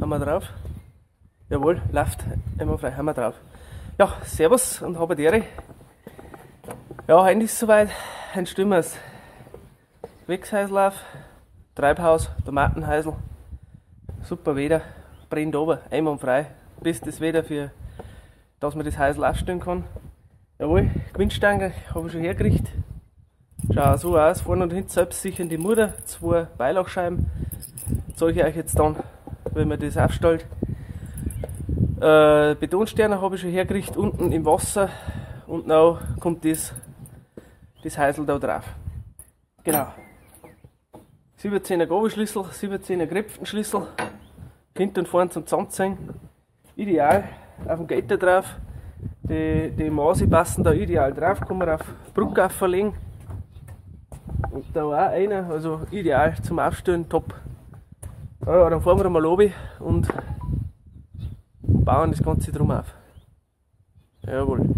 haben wir drauf. Jawohl, läuft immer frei, wir drauf. Ja, servus und habe. Ja, heute ist soweit. Ein Stimmers. Wegsheislauf, Treibhaus, Tomatenheisel. Super Wetter, brennt oben, einmal frei. Bestes Wetter für, dass man das Heisel aufstellen kann. Jawohl, Gewindstange habe ich schon hergekriegt. Schau so aus, vorne und hinten selbstsichernde Mutter, zwei Beilachscheiben. Zeige ich euch jetzt dann, wenn man das aufstellt. Äh, Betonsterne habe ich schon hergekriegt, unten im Wasser. Und now kommt das, das Heisel da drauf. Genau. 17er Gabelschlüssel, 17er Kräpfenschlüssel, hinten und vorne zum Zusammenziehen. Ideal, auf dem Gator drauf. Die, die Maße passen da ideal drauf, kann man auf Brücke verlegen. Und da auch einer, also ideal zum Aufstellen, top. Ja, dann fahren wir mal oben und bauen das Ganze drum auf. Jawohl.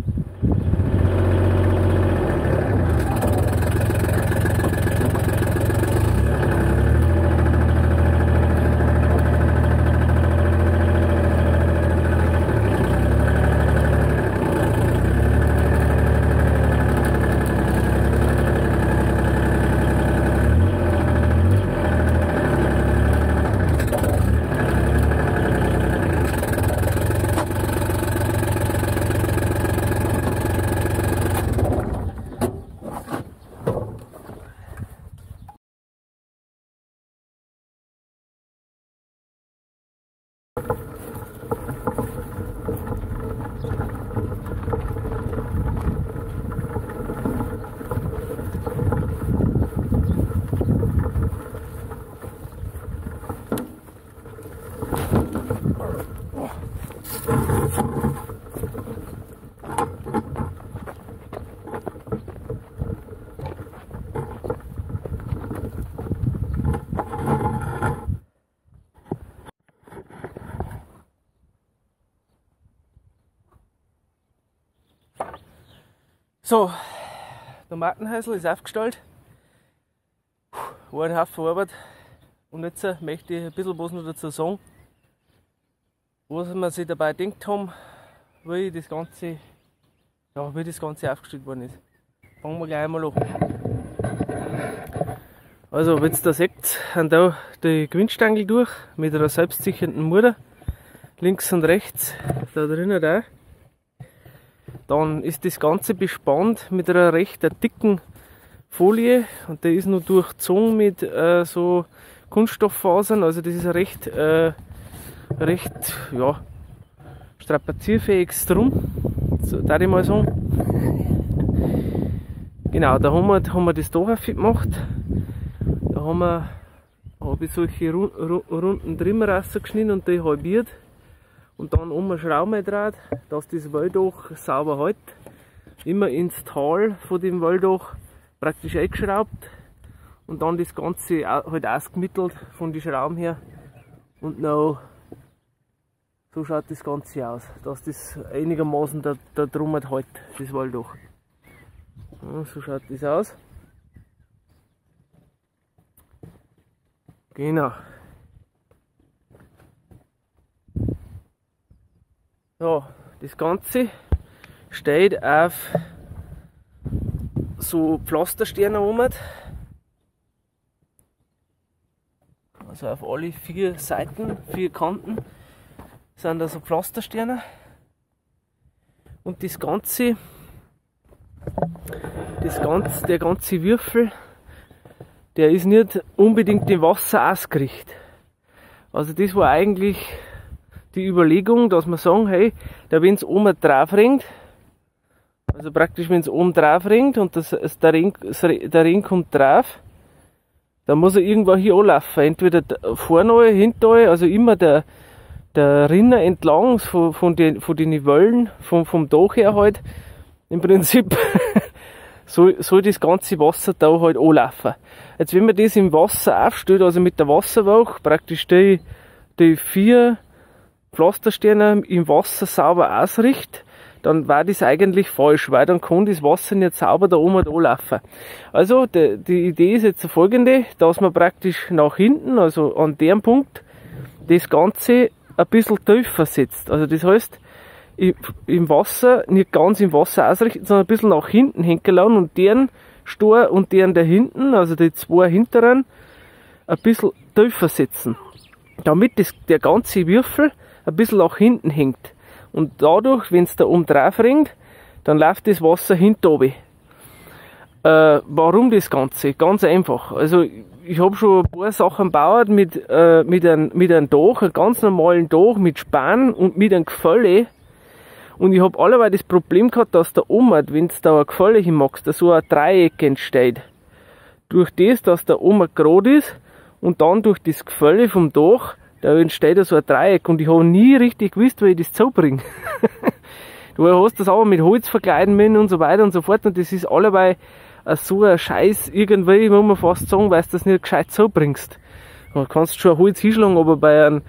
So, der Martenhäusl ist aufgestellt. War ein Haufen Arbeit. Und jetzt äh, möchte ich ein bisschen was noch dazu sagen, was wir sich dabei gedacht haben, wie das Ganze, ja, wie das Ganze aufgestellt worden ist. Fangen wir gleich einmal an. Also, wenn ihr da seht, sind da die Gewindstangel durch mit einer selbstsichernden Mutter. Links und rechts, da drinnen da. Dann ist das Ganze bespannt mit einer recht dicken Folie und der ist nur durchzogen mit äh, so Kunststofffasern. Also das ist recht, äh, recht ja, strapazierfähiges Drum, so darf ich mal sagen. Genau, da haben wir, haben wir das da gemacht. Da haben wir, habe ich solche runden Trimmer rausgeschnitten und die halbiert und dann um eine Schraube draht, dass das Walldach sauber hält. Immer ins Tal von dem Walldach praktisch eingeschraubt und dann das Ganze halt ausgemittelt von den Schrauben her und noch so schaut das Ganze aus, dass das einigermaßen da, da drum halt hält, das Walldach. Ja, so schaut das aus. Genau. Ja, das Ganze steht auf so Pflastersterne rum. Also auf alle vier Seiten, vier Kanten sind da so Pflastersterne. Und das Ganze, das ganze, der ganze Würfel, der ist nicht unbedingt im Wasser ausgerichtet. Also das war eigentlich die Überlegung, dass wir sagen, hey, wenn es oben drauf ringt, also praktisch wenn es oben drauf ringt und das, der, Ring, der Ring kommt drauf, dann muss er irgendwo hier anlaufen. Entweder vorne, hinten, also immer der, der Rinner entlang von, von, den, von den Wöllen, vom, vom Dach her halt, im Prinzip soll, soll das ganze Wasser da halt anlaufen. Jetzt wenn man das im Wasser aufstellt, also mit der Wasserwacht, praktisch die, die vier Pflastersteine im Wasser sauber ausrichte, dann war das eigentlich falsch, weil dann kann das Wasser nicht sauber da oben anlaufen. Also die, die Idee ist jetzt folgende, dass man praktisch nach hinten, also an dem Punkt, das Ganze ein bisschen tiefer setzt. Also das heißt, im Wasser, nicht ganz im Wasser ausrichten, sondern ein bisschen nach hinten hängen lassen und deren Stor und deren da hinten, also die zwei hinteren, ein bisschen tiefer setzen. Damit das, der ganze Würfel ein bisschen nach hinten hängt. Und dadurch, wenn es da oben drauf ringt, dann läuft das Wasser hinten oben. Äh, warum das Ganze? Ganz einfach. Also ich habe schon ein paar Sachen gebaut mit, äh, mit einem mit einem Dach, einem ganz normalen Dach mit Span und mit einem Gefälle. Und ich habe alleweil das Problem gehabt, dass da oben, wenn du da ein Gefälle hinmachst, da so ein Dreieck entsteht. Durch das, dass da oben gerade ist und dann durch das Gefälle vom Dach, da entsteht da so ein Dreieck und ich habe nie richtig gewusst, wie ich das zubringe. du hast das aber mit Holz verkleiden müssen und so weiter und so fort und das ist alleweil so ein Scheiß irgendwie, muss man fast sagen, weil du das nicht gescheit so bringst. Du kannst schon Holz hinschlagen, aber bei einem,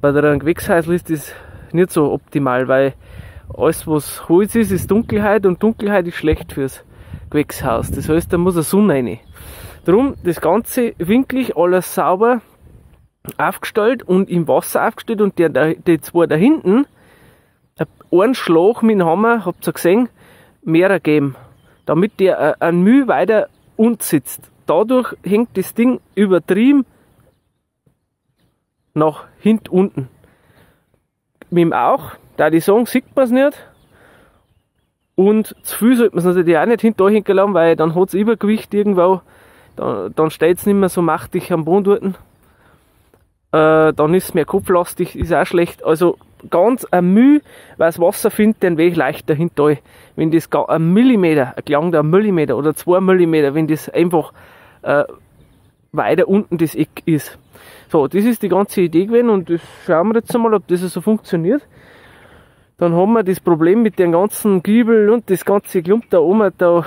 bei einem Gewächshäusl ist das nicht so optimal, weil alles was Holz ist, ist Dunkelheit und Dunkelheit ist schlecht fürs Gewächshaus. Das heißt, da muss eine Sonne rein. Darum das Ganze winklig, alles sauber aufgestellt und im Wasser aufgestellt und der, der, die zwei da hinten, einen Schlag mit dem Hammer, habt ihr gesehen, mehr ergeben damit der äh, ein Mühe weiter unten sitzt. Dadurch hängt das Ding übertrieben nach hinten unten. Mit dem auch, da die sagen, sieht man es nicht. Und zu viel sollte man es natürlich auch nicht hinter hinten lassen, weil dann hat es Übergewicht irgendwo. Dann, dann steht es nicht mehr so machtig am Boden dort. Äh, dann ist es mehr kopflastig, ist auch schlecht. Also ganz ein Mühe, weil das Wasser findet den Weg leichter hinter Wenn das ein Millimeter, ein Klang ein Millimeter oder zwei Millimeter, wenn das einfach äh, weiter unten das Eck ist. So, das ist die ganze Idee gewesen und das schauen wir jetzt einmal, ob das so funktioniert. Dann haben wir das Problem mit den ganzen Giebel und das ganze Klump da oben, da,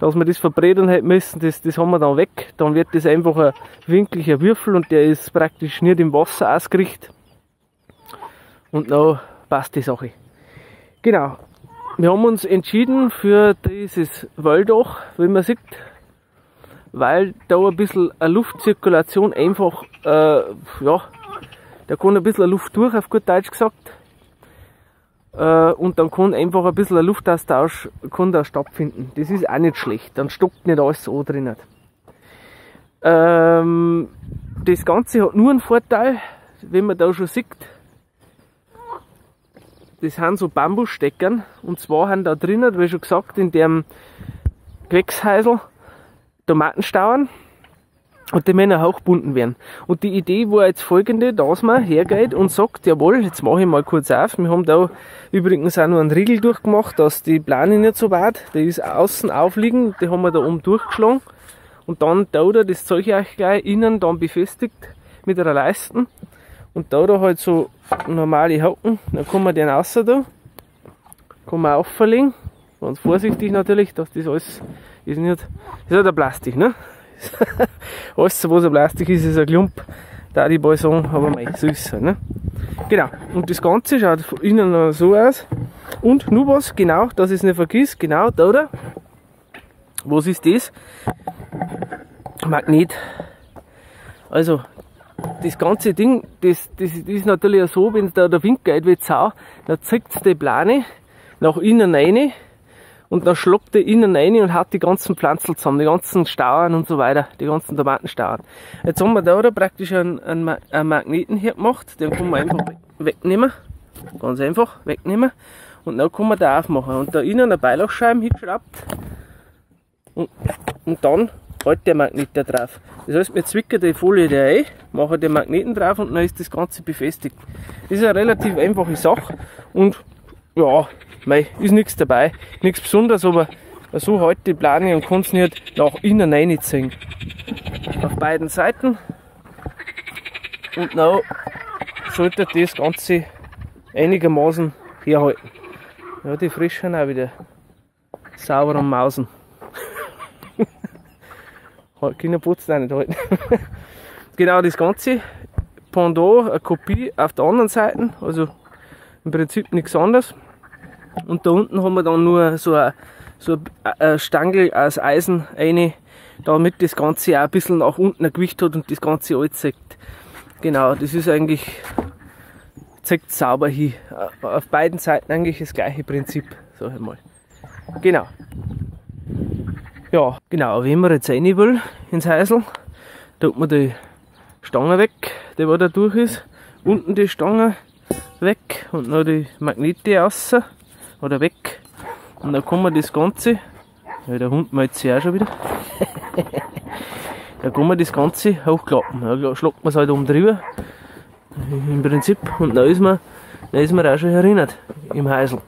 dass wir das verbrennen hätten müssen, das, das haben wir dann weg. Dann wird das einfach ein winklicher Würfel und der ist praktisch nicht im Wasser ausgerichtet. Und dann passt die Sache. Genau. Wir haben uns entschieden für dieses Walldach, wie man sieht, weil da ein bisschen eine Luftzirkulation einfach, äh, ja, da kann ein bisschen Luft durch, auf gut Deutsch gesagt. Äh, und dann kann einfach ein bisschen ein Luftaustausch kann da stattfinden. Das ist auch nicht schlecht. Dann stockt nicht alles so drinnen. Ähm, das Ganze hat nur einen Vorteil, wenn man da schon sieht, das sind so Bambussteckern und zwar haben da drinnen, wie schon gesagt, in dem Gewächshäusl Tomatenstauern und die Männer hochbunden werden. Und die Idee war jetzt folgende, dass man hergeht und sagt, jawohl, jetzt mache ich mal kurz auf. Wir haben da übrigens auch noch einen Riegel durchgemacht, dass die Plane nicht so weit, die ist außen aufliegen, die haben wir da oben durchgeschlagen. Und dann da das Zeug euch gleich innen dann befestigt mit einer Leisten. Und da da halt so normale Haken, dann kann man den raus da, kann man aufverlegen, ganz vorsichtig natürlich, dass das alles ist nicht, ist halt ein Plastik, ne? Alles was ein Plastik ist, ist ein Klump, da die bald sagen, aber mei, so ist es ne? Genau, und das Ganze schaut von innen so aus. Und nur was, genau, dass ich es nicht vergiss, genau da, da. Was ist das? Magnet. Also, das ganze Ding, das, das, das ist natürlich auch so, wenn da der Wind geht wie Sau, dann zieht die Plane nach innen rein und dann schloppt die innen rein und hat die ganzen Pflanzen zusammen, die ganzen Stauern und so weiter, die ganzen Tomatenstauern. Jetzt haben wir da, da praktisch einen, einen, einen Magneten hier gemacht, den kann man einfach wegnehmen, ganz einfach wegnehmen und dann kann man da aufmachen und da innen eine Beilachscheibe hingeschraubt und, und dann halt der Magnet da drauf. Das heißt, wir zwicken die Folie da ein, machen den Magneten drauf und dann ist das Ganze befestigt. Das ist eine relativ einfache Sache und ja, mei, ist nichts dabei, nichts Besonderes, aber so halt die Plane und kann es nicht nach innen reinziehen. Auf beiden Seiten und dann sollte das Ganze einigermaßen herhalten. Ja, die frischen auch wieder sauber am Mausen. Kinder putzen auch nicht halten. genau das Ganze. Pendant, eine Kopie auf der anderen Seite, also im Prinzip nichts anderes. Und da unten haben wir dann nur so eine, so eine Stangel aus Eisen eine, damit das Ganze auch ein bisschen nach unten ein Gewicht hat und das Ganze alles Genau, das ist eigentlich, zeigt sauber hin. Auf beiden Seiten eigentlich das gleiche Prinzip, sag ich mal. Genau. Ja, genau, wenn man jetzt rein will ins Häusl, tut man die Stange weg, die wo da durch ist. Unten die Stange weg und noch die Magnete raus oder weg. Und dann kann man das Ganze, ja, der Hund meldet sich auch schon wieder. da kann man das Ganze hochklappen. Da schlagt man es halt um drüber. Im Prinzip. Und dann ist man, dann ist man auch schon erinnert im Häusl.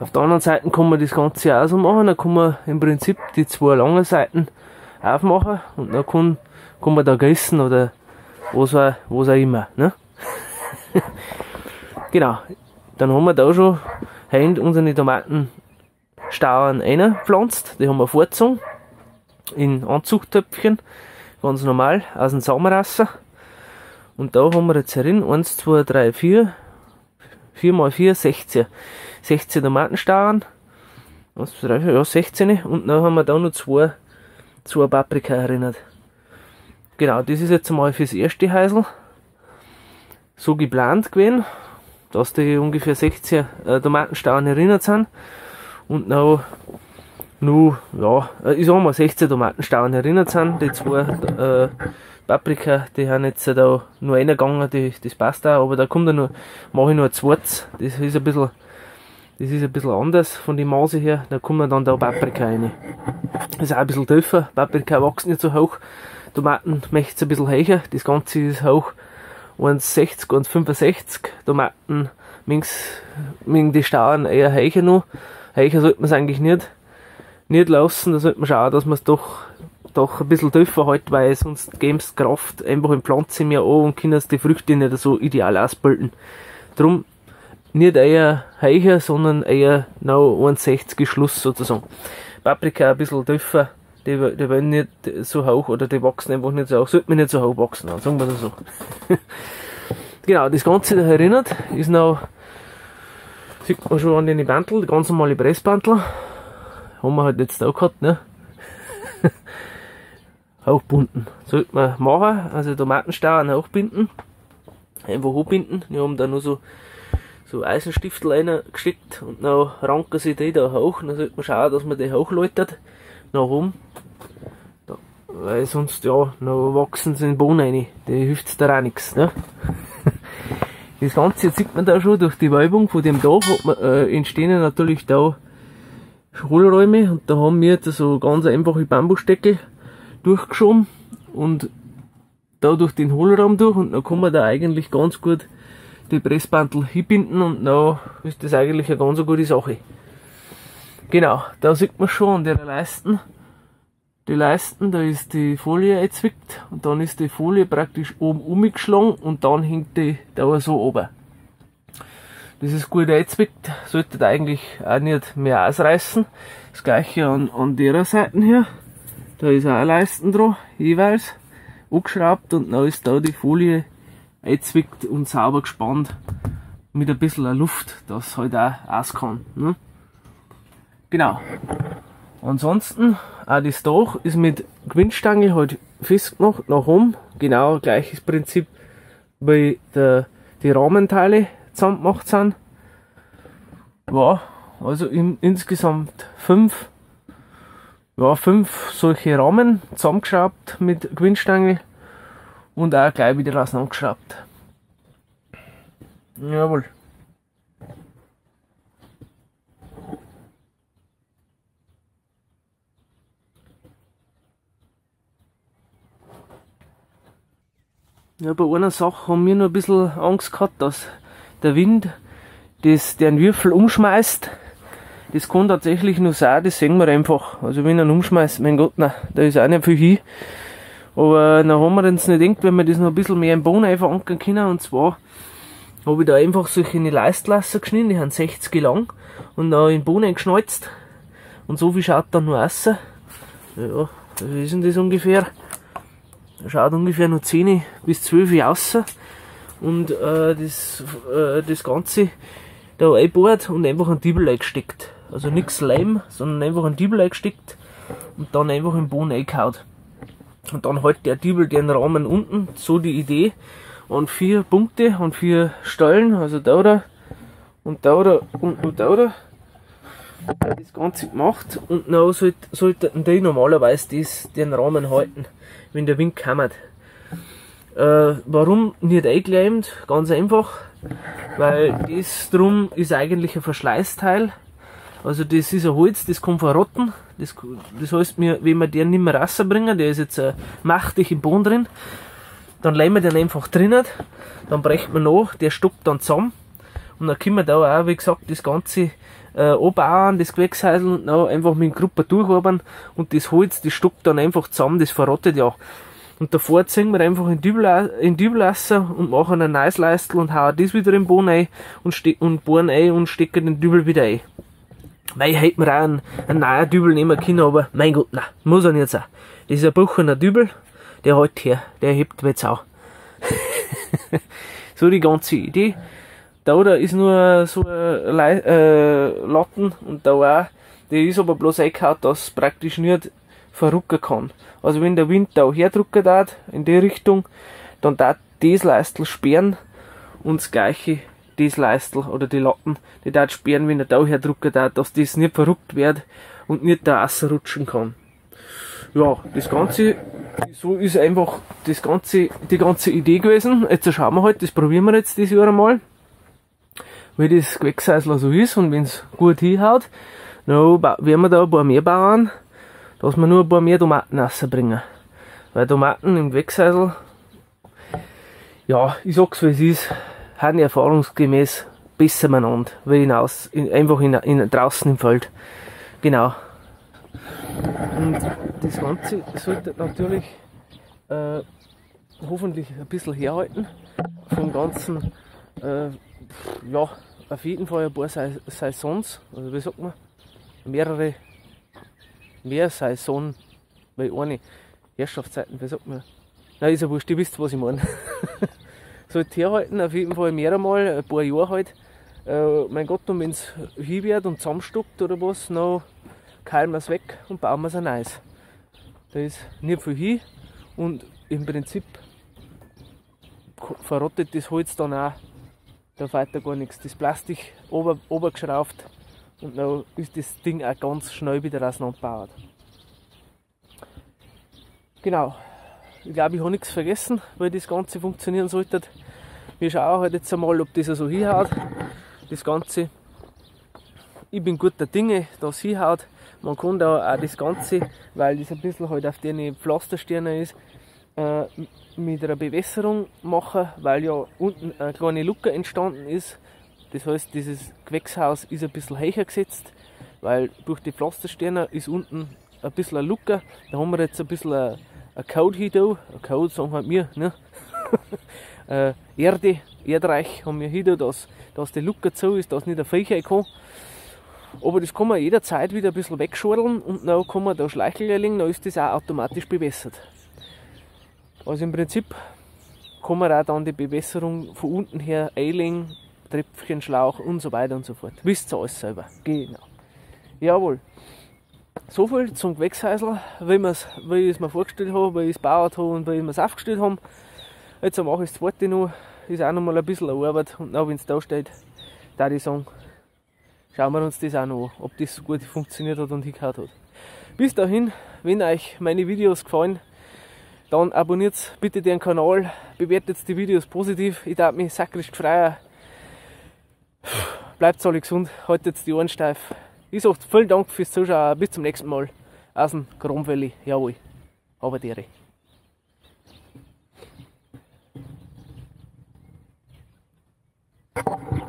Auf der anderen Seite kann man das Ganze auch so machen. Dann kann man im Prinzip die zwei langen Seiten aufmachen und dann kann, kann man da gießen oder was auch, was auch immer. Ne? genau. Dann haben wir da schon haben unsere Tomatenstauern eingepflanzt. Die haben wir vorgezogen in Anzuchttöpfchen, ganz normal, aus dem Saumerasser. Und da haben wir jetzt herin 1, 2, 3, 4, 4 mal 4, 16. 16 Tomatenstauern. 1, 2, 3, 4, ja, 16. Und dann haben wir da noch zwei, zwei Paprika erinnert. Genau, das ist jetzt einmal fürs erste Häusl so geplant gewesen, dass die ungefähr 16 äh, Tomatenstauern erinnert sind. Und noch nur, ja, äh, ich sag mal 16 Tomatenstauern erinnert sind. Die zwei äh, Paprika, die haben jetzt da nur einer gegangen, die, das passt auch, aber da kommt dann nur, mache ich nur ein zweites. Das ist ein bisschen, das ist ein bisschen anders von den Maße her. Da kommen dann da Paprika rein. Das ist auch ein bisschen tiefer. Paprika wächst nicht so hoch. Tomaten möchte es ein bisschen höher. Das Ganze ist hoch 1,60, 1,65. Tomaten, wegen die Stauern eher höher noch. Höher sollte man es eigentlich nicht nicht lassen, da sollte man schauen, dass man es doch, doch ein bisschen tiefer hält, weil sonst geben es Kraft einfach im Pflanzen mehr an und können die Früchte nicht so ideal ausbilden. Drum nicht eher heicher, sondern eher noch 1,60 Schluss sozusagen. Paprika ein bisschen tiefer, die, die wollen nicht so hoch oder die wachsen einfach nicht so hoch, sollte man nicht so hoch wachsen, sagen wir das so. genau, das Ganze da erinnert, ist noch, sieht man schon an den Bantel, ganz normale Pressbantel haben wir halt jetzt auch gehabt, ne? Hochbunden. Sollte man machen, also Tomatenstauern hochbinden. Einfach hochbinden. Wir haben da nur so, so Eisenstiftel reingesteckt und dann ranken sie die da hoch. Dann sollte man schauen, dass man die hochläutert. Nach oben. Da, weil sonst, ja, noch wachsen sie in den Boden rein. Die hilft da auch nichts, ne? Das Ganze sieht man da schon durch die Wölbung von dem Dach, man, äh, entstehen natürlich da Hohlräume und da haben wir jetzt so ganz einfache Bambussteckel durchgeschoben und da durch den Hohlraum durch und dann kann man da eigentlich ganz gut die Pressbandel hinbinden und dann ist das eigentlich eine ganz gute Sache. Genau, da sieht man schon an Leisten, die Leisten, da ist die Folie erzwickt und dann ist die Folie praktisch oben umgeschlagen und dann hängt die da so oben. Das ist gut eingezwickt, sollte eigentlich auch nicht mehr ausreißen. Das gleiche an, an der Seite hier. Da ist auch ein Leisten dran, jeweils, angeschraubt und dann ist da die Folie eingezwickt und sauber gespannt. Mit ein bisschen Luft, dass halt auch aus kann. Ne? Genau. Ansonsten, auch das Dach ist mit Gewindstange halt festgemacht, nach oben. Genau gleiches Prinzip wie der, die Rahmenteile zusammen gemacht sind. Ja, also in, insgesamt fünf, ja, fünf solche Rahmen zusammengeschraubt mit Gewinnstange und auch gleich wieder auseinandergeschraubt. Jawohl. Ja, bei einer Sache haben wir noch ein bisschen Angst gehabt, dass der Wind das den Würfel umschmeißt. Das kann tatsächlich nur sein, das sehen wir einfach. Also wenn er ihn umschmeißt, mein Gott, na, da ist auch nicht viel hin. Aber dann haben wir uns nicht gedacht, wenn wir das noch ein bisschen mehr im Boden einfach ankern können. Und zwar habe ich da einfach solche Leistlasser geschnitten, die haben 60 lang und da in den Boden eingeschnalzt. Und so viel schaut dann nur raus. Ja, wie ist denn das ungefähr? Schaut ungefähr nur 10 bis 12 aus. Und äh, das, äh, das Ganze da einbohrt und einfach einen Diebel eingesteckt. Also nichts Leim, sondern einfach einen Diebel eingesteckt und dann einfach im Boden eingehaut. Und dann halt der Dübel den Rahmen unten, so die Idee. Und vier Punkte und vier Stollen, also da oder und da oder und, und da oder. Das Ganze gemacht und dann sollte, sollten die normalerweise das, den Rahmen halten, wenn der Wind kommt. Äh, warum nicht eingeklemmt? Ganz einfach, weil das drum ist eigentlich ein Verschleißteil. Also das ist ein Holz, das kann verrotten. Das, das heißt, wir, wenn wir den nicht mehr rausbringen, der ist jetzt äh, mächtig im Boden drin, dann legen wir den einfach drinnen, dann brechen wir nach, der stockt dann zusammen und dann können wir da auch, wie gesagt, das Ganze äh, anbauen, das Gewächshäusl und dann einfach mit dem Gruppe durcharbeiten und das Holz, das stockt dann einfach zusammen, das verrottet ja. Und davor ziehen wir einfach in Dübel, in Dübellasser und machen ein neues Leistel und hauen das wieder im Boden ein und, und bohren ein und stecken den Dübel wieder ein. Weil hätte man auch einen, einen neuen Dübel nehmen können, aber mein Gott, nein, muss er nicht sein. Das ist ein Buchener Dübel, der hält her, der hebt jetzt auch. so die ganze Idee. Da, da ist nur so ein äh, Latten und da auch, der ist aber bloß eingehauen, dass praktisch nicht verrucken kann. Also wenn der Wind da herdrucken darf, in die Richtung, dann darf das Leistel sperren und das gleiche das Leistel oder die Latten, die da sperren, wenn er da herdrucken darf, dass das nicht verrückt wird und nicht da rutschen kann. Ja, das Ganze, so ist einfach das ganze, die ganze Idee gewesen. Jetzt schauen wir halt, das probieren wir jetzt dieses Jahr einmal, wie das Gewächshäusler so ist und wenn es gut hinhaut, dann werden wir da ein paar mehr bauen dass wir nur ein paar mehr Tomaten rausbringen. Weil Tomaten im Gewächshäusl, ja, ich sag's wie es ist, haben erfahrungsgemäß besser miteinander, wie hinaus, in, einfach in, in, draußen im Feld. Genau. Und das Ganze sollte natürlich äh, hoffentlich ein bisschen herhalten. Vom ganzen, äh, ja, auf jeden Fall ein paar Saisons, also wie sagt man, mehrere mehr Saison, weil eine Herrschaftszeiten, wie sagt man? Nein, ist ja wurscht, ihr wisst, was ich meine. Sollte herhalten, auf jeden Fall mehr einmal, ein paar Jahre halt. Äh, mein Gott, und wenn es hin wird und zusammenstockt oder was, dann keilen wir es weg und bauen wir es ein neues. Da ist nicht viel hin und im Prinzip verrottet das Holz dann auch. Da weiter gar nichts. Das Plastik ober, obergeschraubt und dann ist das Ding auch ganz schnell wieder auseinandergebaut. Genau. Ich glaube, ich habe nichts vergessen, weil das Ganze funktionieren sollte. Wir schauen halt jetzt einmal, ob das so hinhaut. Das Ganze. Ich bin guter Dinge, dass hinhaut. Man kann da auch das Ganze, weil das ein bisschen halt auf den Pflastersteine ist, äh, mit einer Bewässerung machen, weil ja unten eine kleine Luke entstanden ist das heißt, dieses Gewächshaus ist ein bisschen höher gesetzt, weil durch die Pflastersteine ist unten ein bisschen ein Lucker. Da haben wir jetzt ein bisschen ein, Code hier da. Ein Code sagen halt wir, ne? äh, Erde, Erdreich haben wir hier da, dass, dass die Lucker zu ist, dass nicht ein Viech kann. Aber das kann man jederzeit wieder ein bisschen wegschorlen und dann kann man da Schleichel legen, dann ist das auch automatisch bewässert. Also im Prinzip kann man auch dann die Bewässerung von unten her einlegen Tröpfchenschlauch und so weiter und so fort. Wisst ihr alles selber. Genau. Jawohl. So viel zum Gewächshäusl, wie, wie ich es mir vorgestellt habe, wie ich es gebaut habe und wie wir es aufgestellt haben. Jetzt mache ich das zweite noch. Ist auch noch mal ein bisschen Arbeit. Und dann, wenn es da steht, da ich sagen, schauen wir uns das auch noch an, ob das so gut funktioniert hat und hingehauen hat. Bis dahin, wenn euch meine Videos gefallen, dann abonniert bitte den Kanal, bewertet die Videos positiv. Ich darf mich sakrisch freuen Bleibt alle gesund, haltet die Ohren steif. Ich sage vielen Dank fürs Zuschauen, bis zum nächsten Mal. Aus dem Gromwelli, jawohl. Aber you